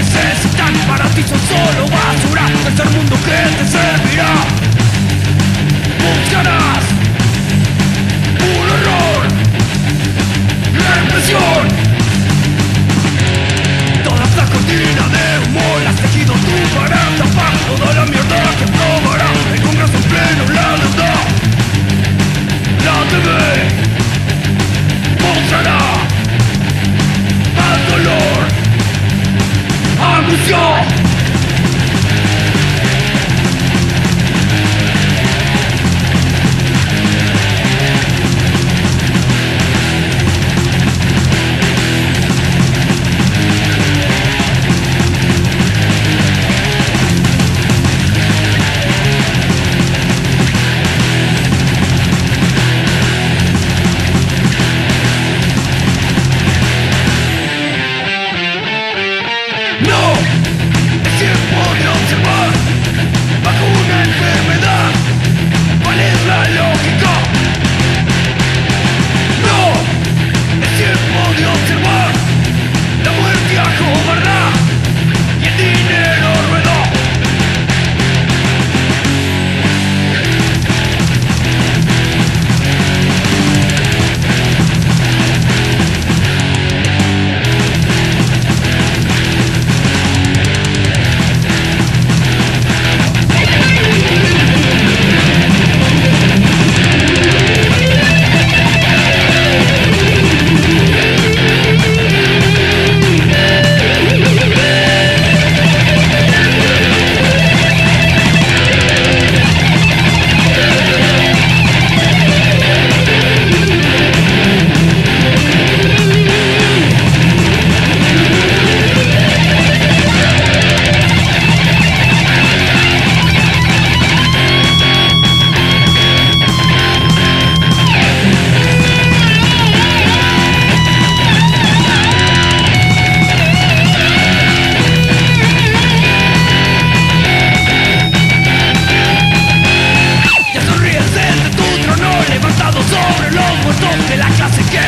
veces dan para ti son solo basura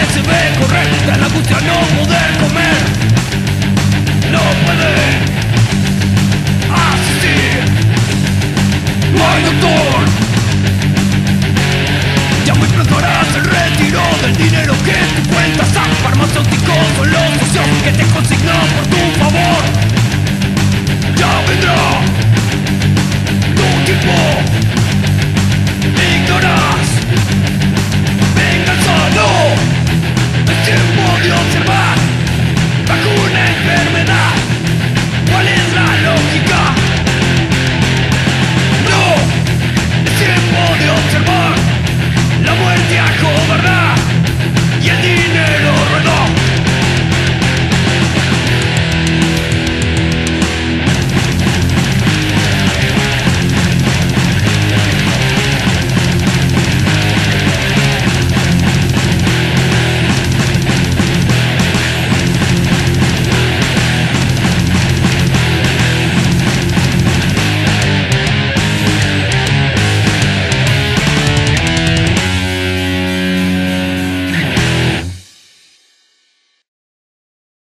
se ve correcta, la angustia no poder